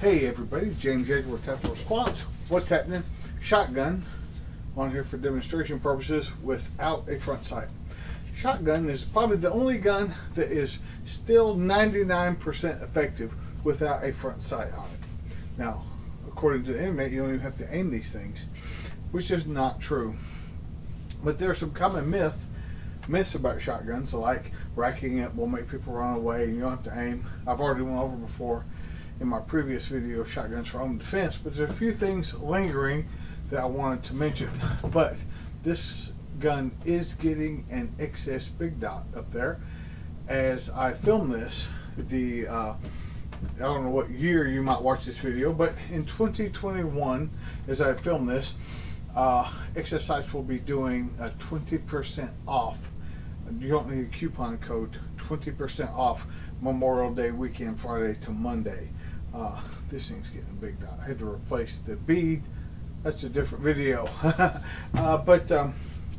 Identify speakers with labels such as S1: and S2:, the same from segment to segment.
S1: Hey everybody, James Yeager with Tactical Response. What's happening? Shotgun on here for demonstration purposes without a front sight. Shotgun is probably the only gun that is still 99% effective without a front sight on it. Now, according to the internet, you don't even have to aim these things, which is not true. But there are some common myths myths about shotguns, like racking it will make people run away and you don't have to aim. I've already went over before in my previous video, shotguns for home defense, but there's a few things lingering that I wanted to mention. But this gun is getting an XS Big Dot up there. As I film this, the uh, I don't know what year you might watch this video, but in 2021, as I film this, uh, XS Sights will be doing a 20% off. You don't need a coupon code, 20% off Memorial Day weekend, Friday to Monday. Uh, this thing's getting big dot. I had to replace the bead. That's a different video. uh, but um,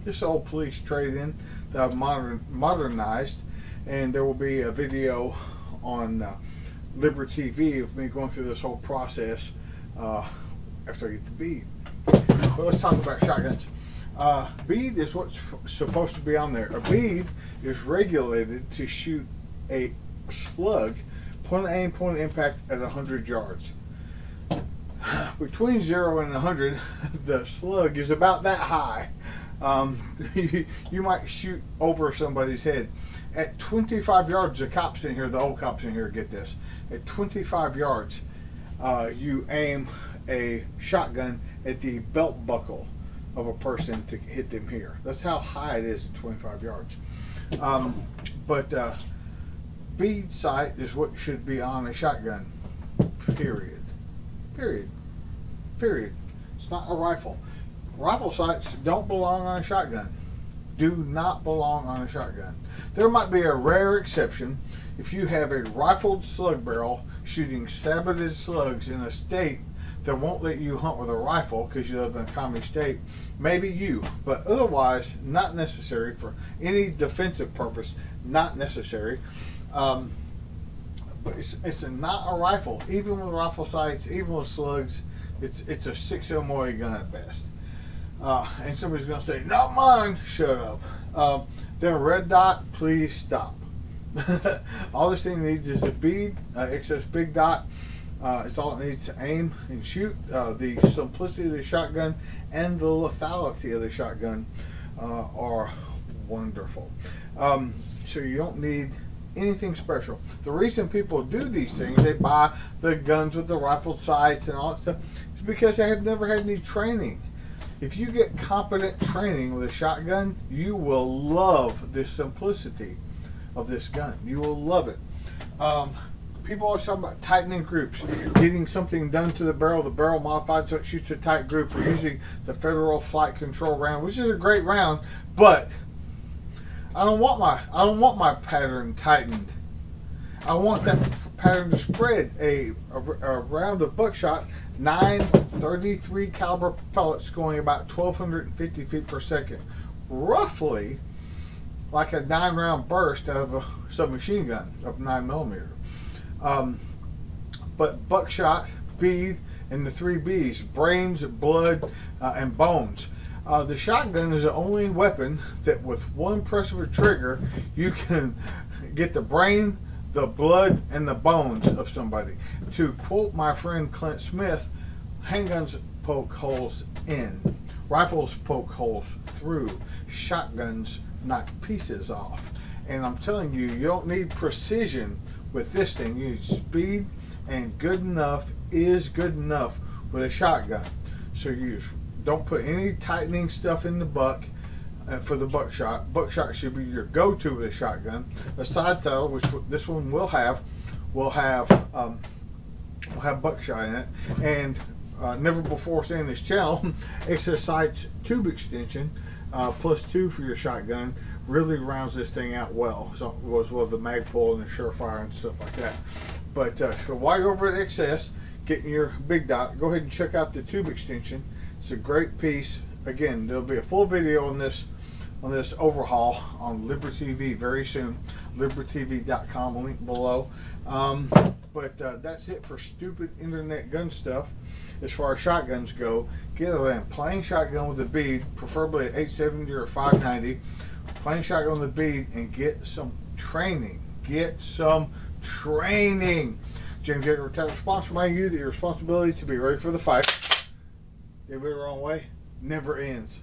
S1: this old police trade-in that I've modern, modernized, and there will be a video on uh, Liberty TV of me going through this whole process uh, after I get the bead. But let's talk about shotguns. Uh, bead is what's supposed to be on there. A bead is regulated to shoot a slug point of aim, point of impact at 100 yards. Between 0 and 100, the slug is about that high. Um, you, you, might shoot over somebody's head. At 25 yards, the cops in here, the old cops in here get this. At 25 yards, uh, you aim a shotgun at the belt buckle of a person to hit them here. That's how high it is at 25 yards. Um, but uh, bead sight is what should be on a shotgun. Period. Period. Period. It's not a rifle. Rifle sights don't belong on a shotgun. Do not belong on a shotgun. There might be a rare exception if you have a rifled slug barrel shooting saboted slugs in a state that won't let you hunt with a rifle because you live in a commie state. Maybe you, but otherwise not necessary for any defensive purpose. Not necessary. Um, but it's, it's a, not a rifle. Even with rifle sights, even with slugs, it's it's a 6 MOA gun at best. Uh, and somebody's going to say, not mine. Shut up. Uh, then red dot, please stop. all this thing needs is a bead, uh, XS big dot. Uh, it's all it needs to aim and shoot. Uh, the simplicity of the shotgun and the lethality of the shotgun uh, are wonderful. Um, so you don't need anything special. The reason people do these things, they buy the guns with the rifled sights and all that stuff, is because they have never had any training. If you get competent training with a shotgun, you will love the simplicity of this gun. You will love it. Um, people always talk about tightening groups, getting something done to the barrel, the barrel modified so it shoots a tight group, or using the Federal FliteControl round, which is a great round, but I don't want my I don't want my pattern tightened. I want that pattern to spread. A, a, a round of buckshot, nine 33 caliber pellets going about 1,250 feet per second, roughly like a nine round burst out of a submachine gun of nine millimeter. Um, but buckshot, bead, and the three B's: brains, blood, uh, and bones. Uh, the shotgun is the only weapon that with one press of a trigger you can get the brain, the blood, and the bones of somebody. To quote my friend Clint Smith, handguns poke holes in, rifles poke holes through, shotguns knock pieces off. And I'm telling you, you don't need precision with this thing. You need speed, and good enough is good enough with a shotgun. So use don't put any tightening stuff in the buck uh, for the buckshot. Buckshot should be your go-to with a shotgun. The side saddle, which this one will have, will have um, will have buckshot in it, and uh, never before seen this channel, XS Sights tube extension uh, plus two for your shotgun really rounds this thing out well. So as well the Magpul and the Surefire and stuff like that. But uh, so while you're over at XS, getting your big dot, go ahead and check out the tube extension. It's a great piece. Again, there'll be a full video on this on this overhaul on Liberty TV very soon. LibertyTV.com link below. Um, But uh, that's it for stupid internet gun stuff. As far as shotguns go, get a plain shotgun with a bead, preferably an 870 or 590. Plain shotgun with a bead, and get some training. Get some training. James Yeager Retired Response remind you that your responsibility to be ready for the fight. Get the wrong way never ends.